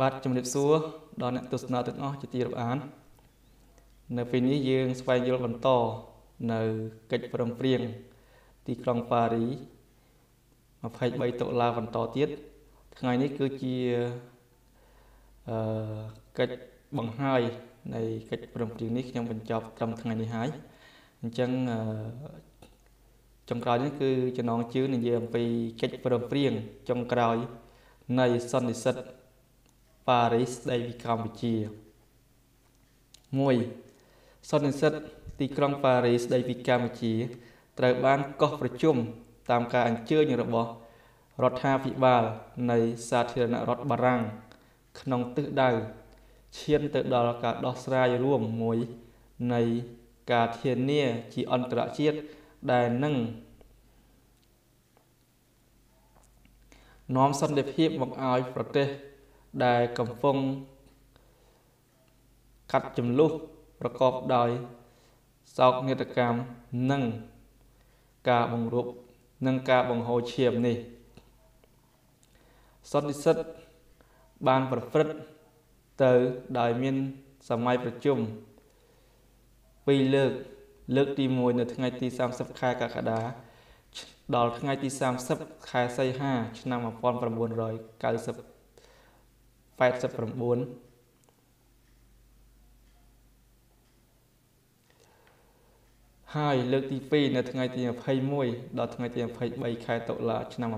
បាទជំរាបសួរដល់អ្នកទស្សនាទាំងអស់ជាទីរាប់អាន នៅពេលនេះយើងស្វែងយល់បន្ត នៅកិច្ចព្រមព្រៀងទីក្រុងប៉ារី23តុលាបន្តទៀតថ្ងៃនេះគឺជាអឺកិច្ចបង្ហាយនៃកិច្ចព្រមព្រៀងនេះខ្ញុំបញ្ចប់ត្រឹមថ្ងៃនេះហើយអញ្ចឹងចុងក្រោយនេះគឺចំណងជើងនិយាយអំពីកិច្ចព្រមព្រៀងចុងក្រោយនៃសន្និសិទ ប៉ារីសស្ដីពីកម្ពុជា1សន្និសិទទីក្រុងប៉ារីសស្ដីពីកម្ពុជា ត្រូវបានកោះប្រជុំតាមការអញ្ជើញរបស់រដ្ឋាភិបាលនៃសាធារណរដ្ឋបារាំងក្នុងទិសដៅឈានទៅដល់ការដោះស្រាយរួមមួយនៃការធានាជាអន្តរជាតិដែលនឹងនាំសន្តិភាពមកឲ្យប្រទេស ដែលកំពុងកាត់ចំនួនប្រកបដោយសោកនាដកម្មនិងការបង្រួបនិងការបង្ហូរឈាមនេះសន្និសិទបានប្រព្រឹត្តទៅដោយមានសម័យប្រជុំ2លើក លើកទី1នៅថ្ងៃទី30ខែកក្កដាដល់ថ្ងៃទី30ខែសីហាឆ្នាំ1990 89ហើយលើកទី2នៅថ្ងៃទី21ដល់ថ្ងៃទី23ខែតុលាឆ្នាំ1991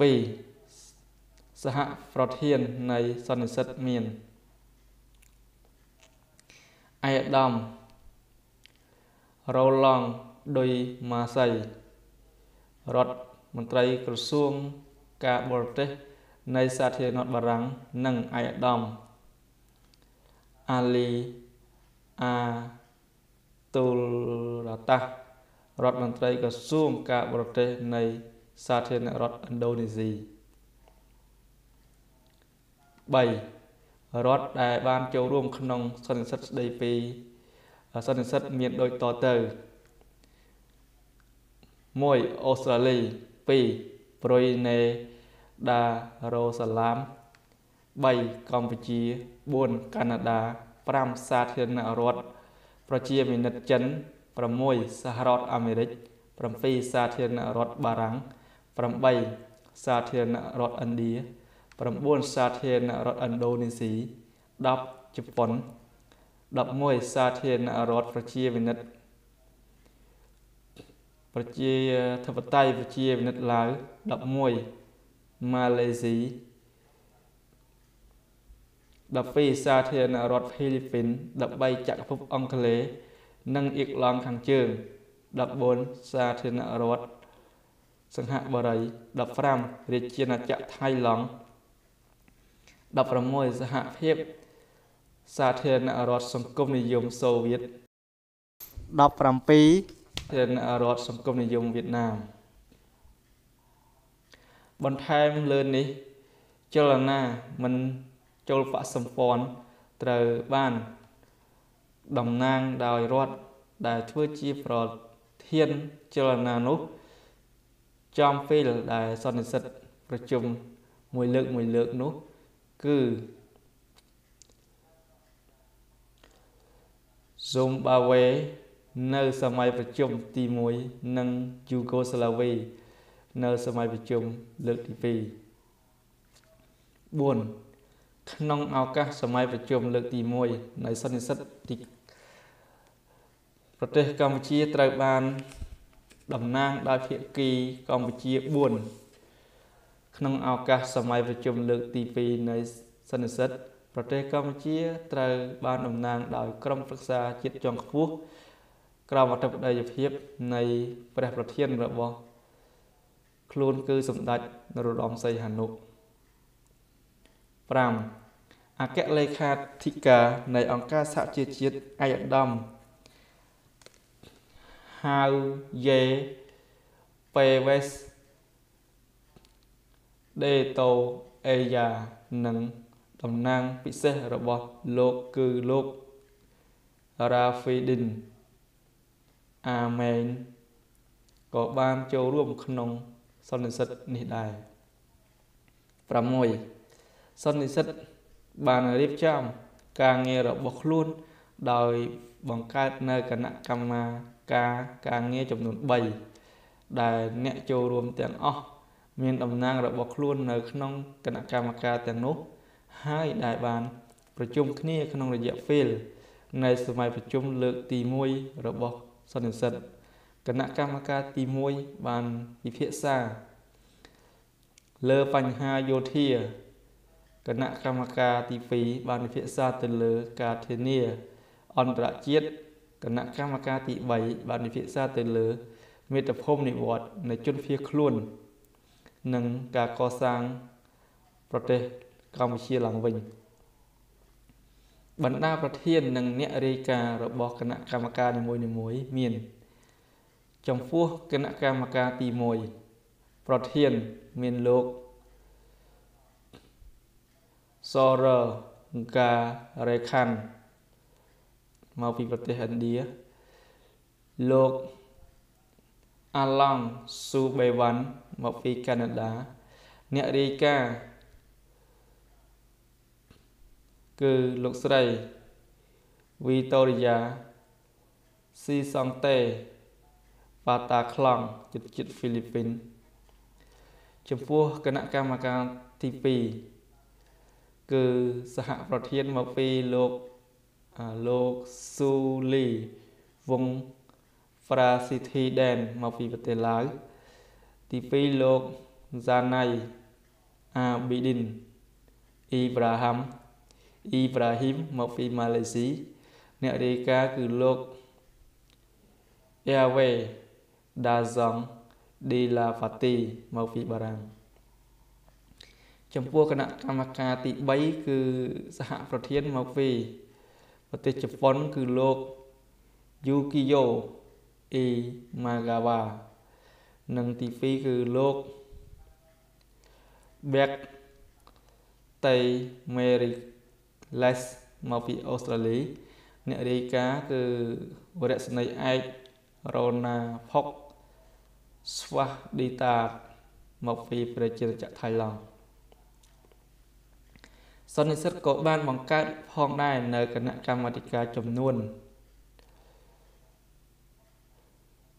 2សហប្រធាននៃសន្និសិទមានអេដាមរ៉ូឡង់ឌុយម៉ាសៃរដ្ឋមន្ត្រីក្រសួង ការបរទេសនៃសាធារណរដ្ឋបារាំងនិងឯកឧត្តមអាលីអាទូលរតាសរដ្ឋមន្ត្រីក្រសួងការបរទេសនៃសាធារណរដ្ឋឥណ្ឌូនេស៊ី3រដ្ឋដែលបានចូលរួមក្នុងសន្និសីទស្ដីពីសន្និសីទមានដូចតទៅ1អូស្ត្រាលី2ប្រុយណេ ដារ៉ូសាឡាម3កម្ពុជា4កាណាដា5សាធារណរដ្ឋប្រជាមានិតចិន6សហរដ្ឋអាមេរិក7សាធារណរដ្ឋបារាំង8សាធារណរដ្ឋឥណ្ឌា9សាធារណរដ្ឋឥណ្ឌូនេស៊ី10ជប៉ុន11សាធារណរដ្ឋប្រជាមានិតប្រជាធិបតេយ្យប្រជាមានិតឡាវ11 ម៉ាឡេស៊ី12សាធារណរដ្ឋហ្វីលីពីន13ចក្រភពអង់គ្លេសនិងអ៊ីក្លង់ខាងជើង14សាធារណរដ្ឋសង្ហបុរី15រាជាណាចក្រថៃឡង់16សហភាពសាធារណរដ្ឋសង្គមនិយមសូវៀត17សាធារណរដ្ឋសង្គមនិយមវៀតណាម បន្ថែមលើនេះចលនាមិនចូលបសម្ព័ន្ធត្រូវបានតំណាងដោយរដ្ឋដែលធ្វើជាប្រធានចលនានោះចំពេលដែលសន្និសិទប្រជុំមួយលើកមួយលើកនោះគឺ Zimbabwe នៅសម័យប្រជុំទី1និង Yugoslavia នៅសម័យប្រជុំលើកទី2 4ក្នុងឱកាសសម័យប្រជុំលើកទី1នៃសន្និសិទទីប្រទេសកម្ពុជាត្រូវបានតំណាងដោយភាគីកម្ពុជា4ក្នុងឱកាសសម័យប្រជុំលើកទី2នៃសន្និសិទប្រទេសកម្ពុជាត្រូវបានតំណាងដោយក្រុមប្រឹក្សាជាតិជាន់ខ្ពស់ក្រមអធិបតីភាពនៃព្រះប្រធានរបស់ ខ្លួនគឺសម្ដេចនរោត្តមសីហនុ5អគ្គលេខាធិការនៃអង្គការសហជីវជាតិឯកឧត្តមហៅយេពេវេសដេតូអេយ៉ានិងតំណាងពិសេសរបស់លោកគឺលោករ៉ាហ្វីឌិនអាមែនក៏បានចូលរួមក្នុង សន្និសិទនេះដែរ6សន្និសិទបានរៀបចំការងាររបស់ខ្លួនដោយបង្កើតនៅគណៈកម្មការការងារចំនួន3ដែលអ្នកចូលរួមទាំងអស់មានតំណាងរបស់ខ្លួននៅក្នុងគណៈកម្មការទាំងនោះ ហើយដែលបានប្រជុំគ្នាក្នុងរយៈពេលនៃសម័យប្រជុំលើកទី1របស់សន្និសិទ គណៈកម្មការទី1បានពិភាក្សា លើបញ្ហាយោធាគណៈកម្មការទី2បានពិភាក្សាទៅលើការធានា អន្តរជាតិគណៈកម្មការទី3បានពិភាក្សាទៅលើមេត្តាភូមិនិវត្តនៃជនភៀសខ្លួន និងការកសាងប្រទេសកម្ពុជាឡើងវិញបណ្ដាប្រធាននិងអ្នករាយការណ៍របស់គណៈកម្មការនីមួយៗមាន ចំពោះគណៈកម្មការទី1ប្រធានមានលោកសរការេខាន់មកពីប្រទេសឥណ្ឌាលោកអាឡង់ស៊ូបេវ៉ាន់មកពីកាណាដា អ្នករាយការណ៍គឺលោកស្រីវីតូរីយ៉ាស៊ីសង់តេ ប៉ាតាខ្លង់ជិតជិតហ្វីលីពីនចំពោះគណៈកម្មការទី2គឺសហប្រធានមកពីលោកលោកស៊ូលីវងហ្វ្រាស៊ីធីដែនមកពីប្រទេសឡាវទី2លោកហ្សាណៃអាប៊ីឌិនអ៊ីប្រាហាំអ៊ីប្រាហ៊ីមមកពីម៉ាឡេស៊ីអ្នករាយការណ៍គឺលោក Airway Dazong De La Fati មកពីបារាំងចំពោះគណៈកម្មការទី3គឺសហប្រធានមកពីប្រទេសជប៉ុនគឺលោក Yukiyo Imagawa និងទី2គឺលោក Beck Tay Mary Les មកពីអូស្ត្រាលីអ្នករាយការណ៍គឺវរៈស្នីឯករ៉ូណាផុក ស្វាស់ឌីតាមកពីប្រជាជាតិថៃឡង់សន្និសិទក៏បានបង្កើតផងដែរនៅគណៈកម្មាធិការចំនួន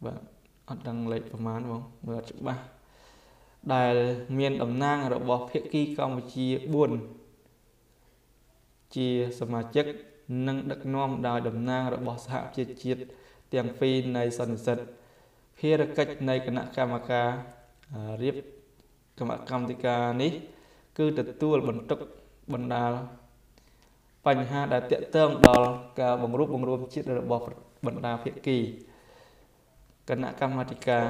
បាទអត់ដឹងលេខប្រមាណបងមើលអត់ច្បាស់ដែលមានតំណាងរបស់ភាគីកម្ពុជា4ជាសមាជិកនិងដឹកនាំដោយតំណាងរបស់សហប្រជាជាតិទាំងពីរនៃសន្និសិទ ភារកិច្ចនៃគណៈកម្មការរៀបគណៈកម្មតិការនេះ គឺទទួលបន្ទុកបណ្ដាលបញ្ហាដែលតាក់ទងដល់ការបង្រួបបង្រួមជាតិរបស់បណ្ដាភាគីគណៈកម្មាធិការ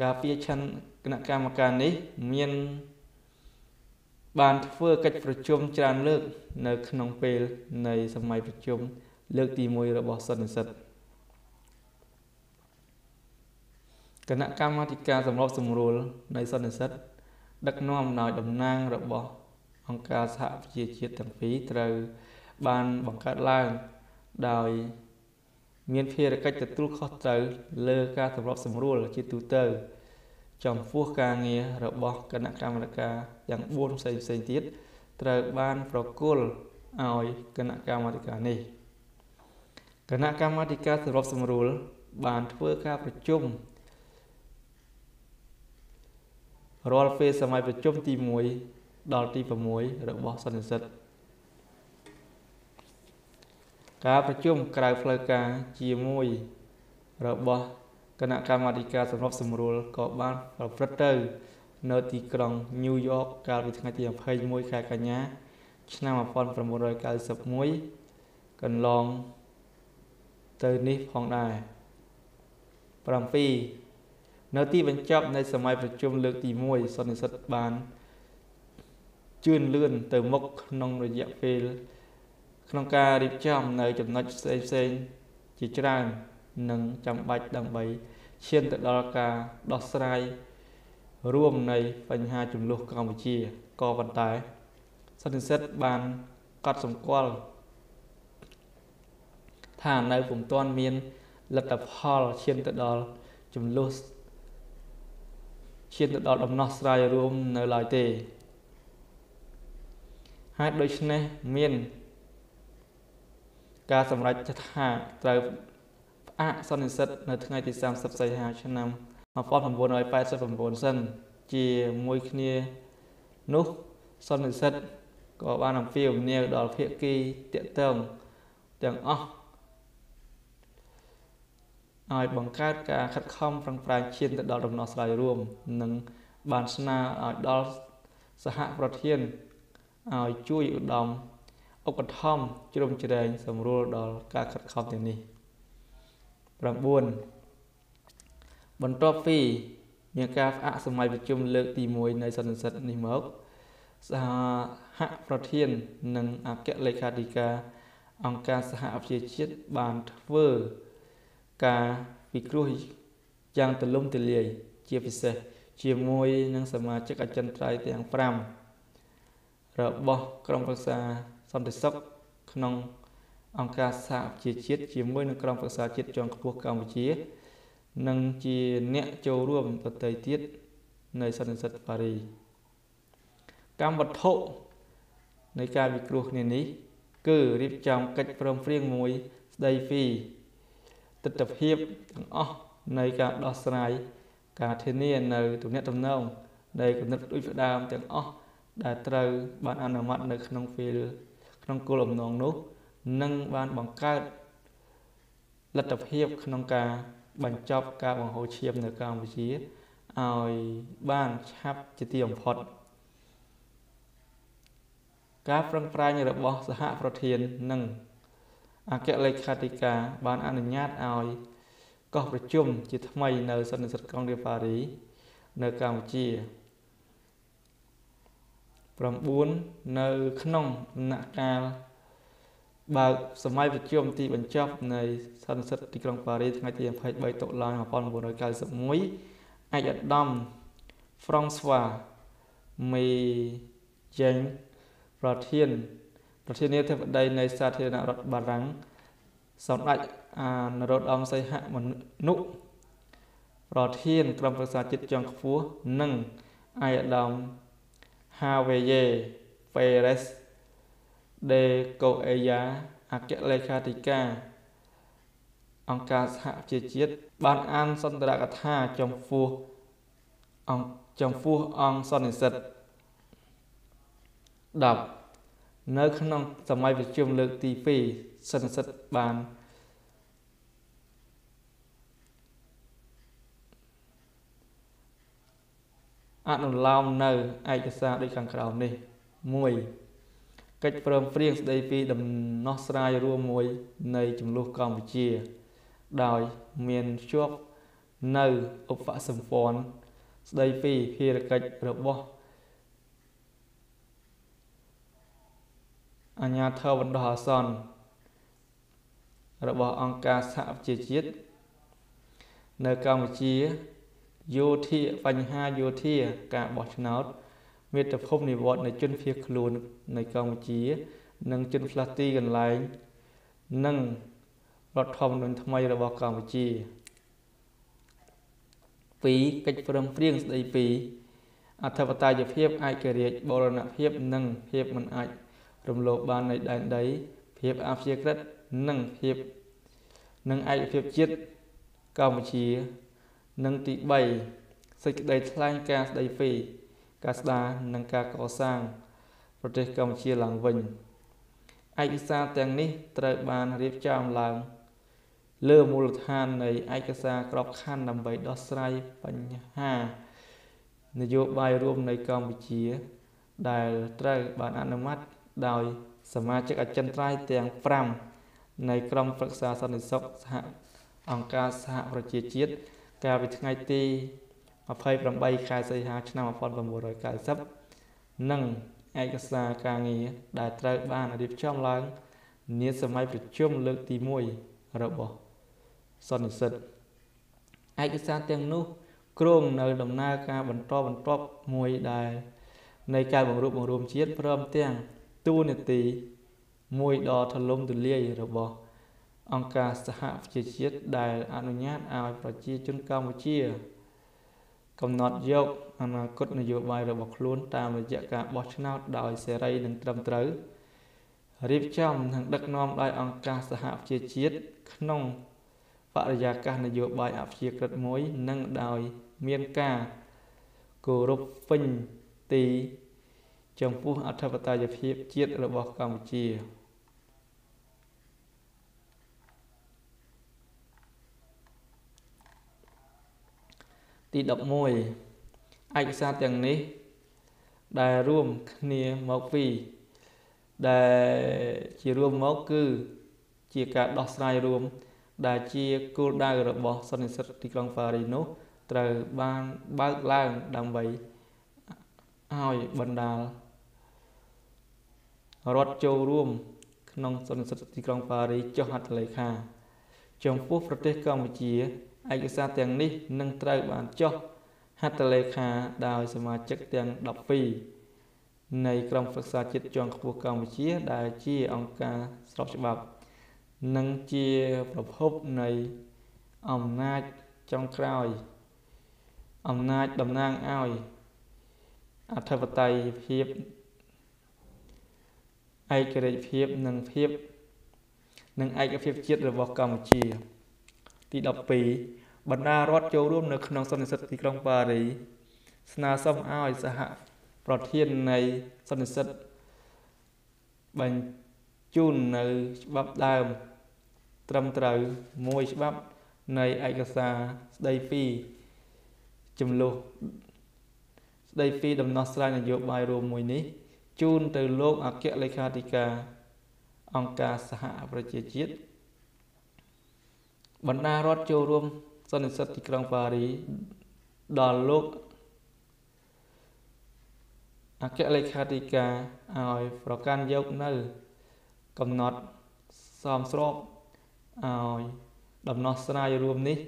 ការពារឆន្ទគណៈកម្មការនេះមាន បានធ្វើកិច្ចប្រជុំច្រើនលើក នៅ ក្នុងពេលនៃសម័យប្រជុំ លើកទី1របស់សន្និសិទគណៈកម្មាធិការសម្របសម្រួលនៃសន្និសិទដឹកនាំដោយតំណាងរបស់អង្គការសហប្រជាជាតិទាំងពីរត្រូវបានបង្កើតឡើងដោយមានភារកិច្ចទទួលខុសត្រូវលើការសម្របសម្រួលជាទូទៅចំពោះការងាររបស់គណៈកម្មការទាំង4ផ្សេងផ្សេងទៀតត្រូវបានប្រគល់ឲ្យគណៈកម្មាធិការនេះ គណៈកម្មាធិការសម្របសម្រួល បានធ្វើការប្រជុំរាល់ពេលសម័យប្រជុំទី1ដល់ទី6របស់សន្និសិទការប្រជុំក្រៅផ្លូវការជាមួយរបស់គណៈកម្មាធិការសម្របសម្រួលក៏បានប្រព្រឹត្តទៅនៅទីក្រុងញូវយ៉កកាលពីថ្ងៃទី21ខែកញ្ញា ឆ្នាំ1991កន្លង ទៅនេះផងដែរ7នៅទីបញ្ចប់នៃសម័យប្រជុំលើកទី1សន្និសិទបានជឿនលឿនទៅមុខក្នុងរយៈពេលក្នុងការរៀបចំនៅចំណុចផ្សេងផ្សេងជាច្រើននិងចាំបាច់ដើម្បីឈានទៅដល់ការដោះស្រាយរួមនៃបញ្ហាចំនួនកម្ពុជាក៏ប៉ុន្តែសន្និសិទបានកត់សម្គាល់ ថានៅពុំទាន់មានលទ្ធផលឈានទៅដល់ចំនួនឈានទៅដល់ដំណោះស្រាយរួមនៅឡើយទេហេតុដូច្នេះមាន ការសម្រេចថាត្រូវផ្អាកសន្និសិទនៅថ្ងៃទី30សីហាឆ្នាំ1989សិនជាមួយគ្នានោះសន្និសិទក៏បានអំពាវនាវដល់ភាគីតាក់ទងទាំងអស់ ឲ្យបង្កើតការខិតខំប្រឹងប្រែងឈានទៅដល់ដំណោះស្រាយរួម និងបានស្នើឲ្យដល់សហប្រធានឲ្យជួយឧត្តមឧបត្ថម្ភជ្រោមជ្រែងសម្រួលដល់ការខិតខំទាំងនេះ9បន្ទាប់ពីមានការផ្អាកសម័យប្រជុំលើកទី1នៃសន្និសីទនេះមកសហប្រធាននិងអគ្គលេខាធិការអង្គការសហប្រជាជាតិបានធ្វើ ការពិគ្រោះយ៉ាងទូលំទូលាយជាពិសេសជាមួយនឹងសមាជិកអចិន្ត្រៃយ៍ទាំង5របស់ក្រុមប្រឹក្សាសន្តិសុខក្នុងអង្គការសហប្រជាជាតិជាមួយនឹងក្រុមប្រឹក្សាជាតិជាន់ខ្ពស់កម្ពុជា និងជាអ្នកចូលរួមដទៃទៀតនៃសន្និសីទប៉ារីកម្មវត្ថុនៃការវិគ្រោះគ្នានេះ គឺរៀបចំកិច្ចព្រមព្រៀងមួយស្ដីពី ទស្សនវិជ្ជាទាំងអស់នៃការដោះស្រាយការធានានៅទំនាក់ទំនងនៃគណិតដូចផ្ដើមទាំងអស់ដែលត្រូវបានអនុម័តនៅក្នុងពេលក្នុងគោលបំណងនោះនឹងបានបង្កើតលទ្ធភាពក្នុងការបញ្ចប់ការបង្ហូរឈាមនៅកម្ពុជាឲ្យបានឆាប់ជាទីបំផុតការប្រឹងប្រែងរបស់សហប្រធាននិង អគ្គលេខាធិការបានអនុញ្ញាតឲ្យកោះប្រជុំជាថ្មីនៅសន្និសីទក្រុងរាប៉ារី នៅកម្ពុជា9នៅក្នុងដំណាក់កាលបើកសម័យប្រជុំទីបញ្ចប់នៃសន្និសីទទីក្រុងប៉ារីសថ្ងៃទី23តុលា1991ឯកឧត្តម François Meillen ប្រធាន ប្រធានាធិបតីនៃសាធារណរដ្ឋបារាំងសម្ដេចអានរោត្តមសីហមុនុប្រធានក្រុមប្រឹក្សាជាតិជាន់ខ្ពស់និងអាយដាម Javier Perez de Coellar អគ្គលេខាធិការអង្គការសហប្រជាជាតិបានអានសន្ទរកថាចំពោះអង្គចំពោះអង្គសន្និសិទ10 នៅក្នុងសម័យប្រជុំលើកទី2សន្និសិទបានអនុលោមនៅឯកសារដូចខាងក្រោមនេះ1កិច្ចព្រមព្រៀងស្តីពីដំណោះស្រាយរួមមួយនៃចំនួនកម្ពុជា ដោយមានជាប់នៅឧបសម្ព័ន្ធស្តីពីភារកិច្ចរបស់ អញ្ញាធិបបណ្ដោះអាសន្នរបស់អង្គការសហប្រជាជាតិនៅកម្ពុជាយោធាបញ្ហាយោធាការបោះឆ្នោតមាតុភូមិនិវត្តនៃជនភៀសខ្លួននៅកម្ពុជា និងជនផ្លាស់ទីកន្លែង និងរដ្ឋធម្មនុញ្ញថ្មីរបស់កម្ពុជា2កិច្ចព្រមព្រៀងស្តីពីអធិបតេយ្យភាពឯករាជ្យបូរណភាពនិងភាពមិនអាច រំលោភបាននៃដែនដី ភាពអព្យាក្រឹតនិងភាពនិងឯកភាពជាតិកម្ពុជា និងទី3សេចក្តីថ្លែងការណ៍ស្តីពីការស្ដារនិងការកសាង ប្រទេសកម្ពុជាឡើងវិញឯកសារទាំងនេះត្រូវបានរៀបចំឡើងលើមូលដ្ឋាននៃឯកសារក្របខ័ណ្ឌដើម្បីដោះស្រាយបញ្ហា នយោបាយរួមនៃកម្ពុជា ដែលត្រូវបានអនុម័ត ដោយសមាជិកអចិន្ត្រៃយ៍ទាំង5នៃក្រុមប្រឹក្សាសន្តិសុខសហអង្គការសហប្រជាជាតិកាលពីថ្ងៃទី28ខែសីហាឆ្នាំ1990និងឯកសារការងារដែលត្រូវបានរៀបចំឡើងនាសម័យប្រជុំលើកទី1របស់សន្និសិទឯកសារទាំងនោះគ្រោងនៅដំណើរការបន្តបន្ទាប់មួយដែលនៃការបង្រួបបង្រួមជាតិព្រមទាំង ទូនាទីមួយដ៏ធំទូលាយរបស់អង្គការសហប្រជាជាតិដែលអនុញ្ញាតឲ្យប្រជាជនកម្ពុជា កំណត់យកអនាគតនយោបាយរបស់ខ្លួនតាមរយៈការបោះឆ្នោតដោយសេរីនិងត្រឹមត្រូវរៀបចំនិងដឹកនាំដោយអង្គការសហប្រជាជាតិក្នុងបរិយាកាសនយោបាយអព្យាក្រឹតមួយនិងដោយមានការគោរពពេញទី ចំពោះអធិបតេយ្យភាពជាតិរបស់កម្ពុជាទី11ឯកសារទាំងនេះ ដែលរួមគ្នាមកពីដែលជារួមមកគឺជាការដោះស្រាយរួម ដែលជាគោលដៅរបស់សន្និសីទទីក្រុងប៉ារីនោះត្រូវបានបើកឡើងដើម្បីឲ្យបណ្ដាល រដ្ឋចូលរួម ក្នុងសន្និសីទទីក្រុងប៉ារីចុះហត្ថលេខាចំពោះប្រទេសកម្ពុជាឯកសារទាំងនេះនឹងត្រូវបានចុះហត្ថលេខាដោយសមាជិកទាំង12នៃក្រុមប្រឹក្សាជាតិជាន់ខ្ពស់កម្ពុជា ដែលជាអង្គការស្របច្បាប់និងជាប្រភពនៃអំណាចចុងក្រោយ អំណាចតំណាងឲ្យអធិបតេយ្យភាព ឯករាជ្យភាពនិងភាពនិងឯកភាពជាតិរបស់កម្ពុជា ទី12បណ្ដារដ្ឋចូលរួមនៅក្នុងសន្និសីទទីក្រុងប៉ារីស្នើសុំឲ្យសហប្រធាននៃសន្និសីទបញ្ជូននៅច្បាប់ដើម ត្រឹមត្រូវមួយច្បាប់នៃឯកសារស្ដីពីចំនួនស្ដីពីដំណោះស្រាយនយោបាយរួមមួយនេះ ជូនទៅលោកអគ្គលេខាធិការអង្គការសហប្រជាជាតិបណ្ដារដ្ឋចូលរួមសន្និសីទទីក្រុងប៉ារីដល់លោកអគ្គលេខាធិការឲ្យប្រកាន់យកនៅ កំណត់សមស្របឲ្យដំណោះស្រាយរួមនេះ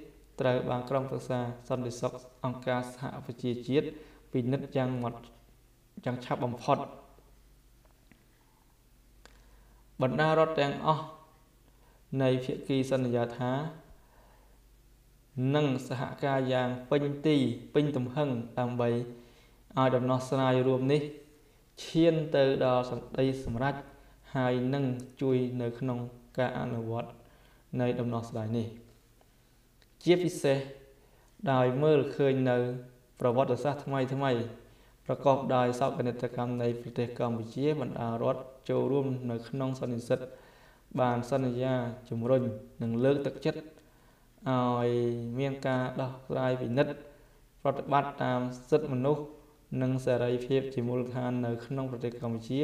ត្រូវបានក្រុមប្រឹក្សាសន្តិសុខអង្គការសហប្រជាជាតិពិនិត្យយ៉ាងម៉ត់យ៉ាងឆាប់បំផុត បណ្ដារដ្ឋទាំងអស់នៃភាគីសន្យាថានឹងសហការយ៉ាងពេញទីពេញទំហឹងដើម្បីឲ្យដំណោះស្រាយរួមនេះឈានទៅដល់សន្តិសម្រេចហើយនឹងជួយនៅក្នុងការអនុវត្តនៃដំណោះស្រាយនេះ ជាពិសេសដោយមើលឃើញនៅ ប្រវត្តិសាស្ត្រថ្មីថ្មី ប្រកបដោយសោកនាដកម្មនៃប្រទេសកម្ពុជាបណ្ដារដ្ឋចូលរួមនៅក្នុងសន្និសីទបានសន្យាជំរុញនិងលើកទឹកចិត្តឲ្យមានការដោះស្រាយពិនិត្យប្រតិបត្តិតាមសិទ្ធិមនុស្សនិងសេរីភាពជាមូលដ្ឋាននៅក្នុងប្រទេសកម្ពុជា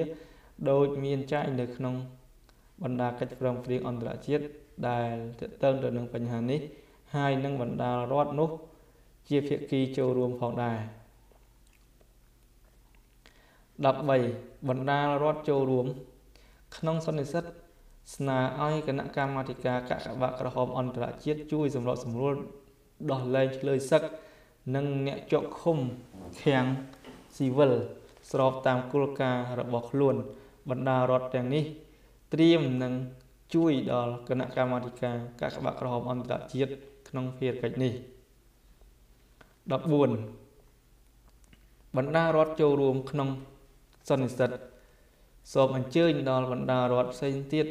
ដោយមានចែងនៅក្នុងបណ្ដាកិច្ចព្រមព្រៀងអន្តរជាតិដែលទាក់ទងទៅនឹងបញ្ហានេះហើយនឹងបណ្ដារដ្ឋនោះជាភាគីចូលរួមផងដែរ 13បណ្ដារដ្ឋចូលរួម ក្នុងសន្និសីទស្នើឲ្យគណៈកម្មាធិការកកបៈក្រហមអន្តរជាតិជួយសម្របសម្រួលដោះលែងឆ្លើយសឹកនិងអ្នកជាប់ឃុំឃាំងស៊ីវិលស្របតាមគោលការណ៍របស់ខ្លួន បណ្ដារដ្ឋទាំងនេះ ត្រៀមនឹងជួយដល់គណៈកម្មាធិការកកបៈក្រហមអន្តរជាតិក្នុងភារកិច្ចនេះ14បណ្ដារដ្ឋចូលរួមក្នុង សន្និសីទសូមអញ្ជើញដល់បណ្ដារដ្ឋផ្សេងទៀត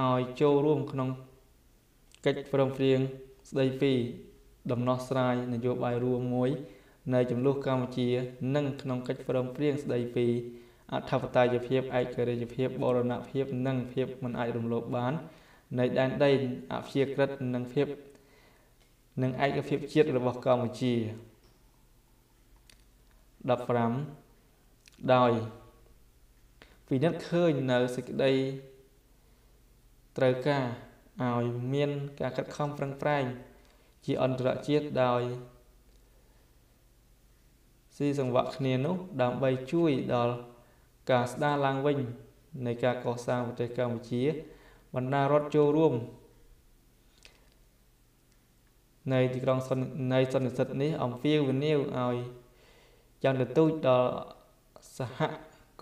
ឲ្យចូលរួមក្នុងកិច្ចព្រមព្រៀងស្ដីពីដំណោះស្រាយនយោបាយរួមមួយ នៃចំនួនកម្ពុជា និងក្នុងកិច្ចព្រមព្រៀងស្ដីពីអធិបតេយ្យភាពឯករាជ្យភាពបូរណភាព និងភាពមិនអាចរំលោភបាន នៃដែនដីអព្យាក្រឹតនិងភាពនិងឯកភាពជាតិរបស់កម្ពុជា15ដោយ ពិនិត្យឃើញនៅសេចក្តីត្រូវការឲ្យមានការខិតខំប្រឹងប្រែងជាអន្តរជាតិដោយស៊ីសង្វាក់គ្នានោះដើម្បីជួយដល់ការស្ដារឡើងវិញនៃការកសាងប្រទេសកម្ពុជាបណ្ដារដ្ឋចូលរួមនៃទីក្រុងនៃសន្និសីទនេះអំពាវនាវឲ្យយ៉ាងទទូចដល់សហ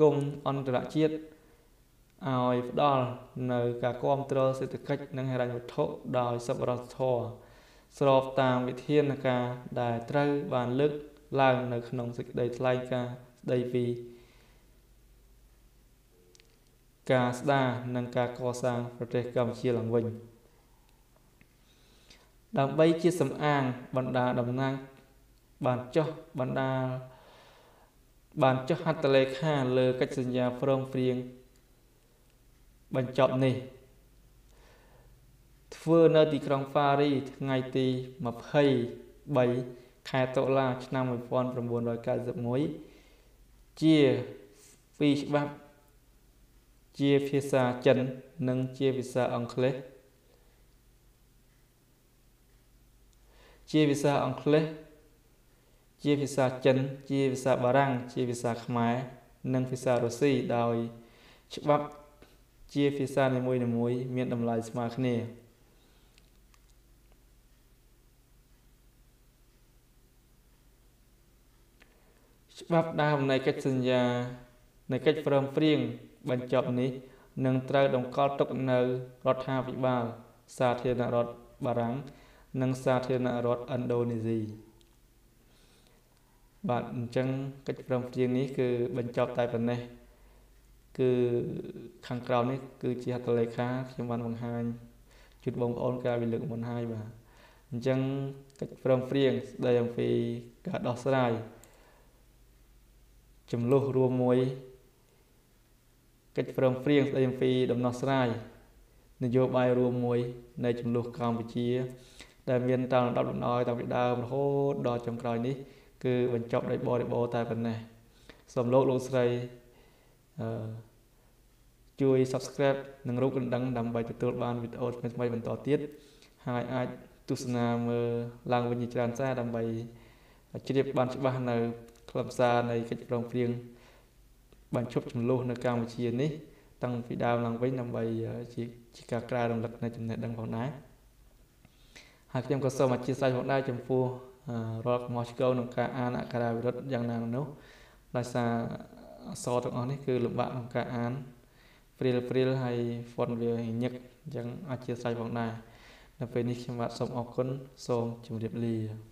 គមន៍អន្តរជាតិឲ្យផ្ដល់នៅការគ្រប់គ្រងសេដ្ឋកិច្ចនិងហិរញ្ញវត្ថុដោយសប្បុរសធម៌ស្របតាមវិធានការដែលត្រូវបានលើកឡើងនៅក្នុងសេចក្តីថ្លែងការណ៍ស្តីពីការស្ដារនិងការកសាងប្រទេសកម្ពុជាឡើងវិញដើម្បីជាសំអាងបណ្ដាតំណាងបានចុះបណ្ដា បានចុះហត្ថលេខាលើកិច្ចសញ្ញាព្រមព្រៀងបញ្ចប់នេះ ធ្វើនៅទីក្រុងប៉ារីថ្ងៃទី23ខែតុលា ឆ្នាំ1991ជាពីច្បាប់ជាភាសាចិន និងជាភាសាអង់គ្លេសជាភាសាអង់គ្លេស ជាភាសាចិន ជាភាសាបារាំង ជាភាសាខ្មែរនិងភាសារុស្ស៊ីដោយ ច្បាប់ជាភាសានីមួយៗមានតម្លៃស្មើគ្នាច្បាប់ដើមនៃកិច្ចសន្យានៃកិច្ចព្រមព្រៀងបញ្ចប់នេះនឹងត្រូវតម្កល់ទុកនៅរដ្ឋាភិបាលសាធារណរដ្ឋបារាំង និងសាធារណរដ្ឋឥណ្ឌូនេស៊ី បាទអញ្ចឹងកិច្ចព្រមព្រៀងនេះគឺបញ្ចប់តែប៉ុណ្ណេះគឺខាងក្រោមនេះគឺជាហត្ថលេខាខ្ញុំបានបង្ហាញជូនបងប្អូនកាលពីលើកមុនហើយបាទអញ្ចឹងកិច្ចព្រមព្រៀងស្ដីអំពីការដោះស្រាយចំនួនរួមមួយកិច្ចព្រមព្រៀងស្ដីអំពីដំណោះស្រាយនយោបាយរួមមួយ នៃចំនួនកម្ពុជា ដែលមានតាមលំដាប់លំដោយតាំងពីដើមរហូតដល់ចុងក្រោយនេះ គឺបញ្ចប់ដោយបរិបូរតែប៉ុណ្ណេះសូមលោកលោកស្រីអឺជួយ Subscribe និងរូបកណ្ដឹងដើម្បីទទួលបានវីដេអូថ្មីៗបន្តទៀតហើយអាចទស្សនាមើលឡើងវិញជាច្រើនសារដើម្បីជ្រាបបានច្បាស់នៅខ្លឹមសារនៃកិច្ចព្រមព្រៀងបញ្ឈប់ចំនួននៅកម្ពុជានេះតាំងពីដើមឡើងវិញដើម្បីជាជាការក្រារំលឹកនៅចំណេះដឹងផងដែរហើយខ្ញុំក៏សូមអធិស្ឋានផងដែរចំពោះ រាល់កំហុសឆ្គងក្នុងការអានអក្ខរាវិរុទ្ធយ៉ាងណានោះដោយសារអក្សរទាំងអស់នេះគឺលំបាកក្នុងការអានព្រាលព្រាលហើយហ្វុនវាញឹកអញ្ចឹងអធិស្ឋានផងដែរនៅពេលនេះខ្ញុំបាទសូមអរគុណសូមជម្រាបលា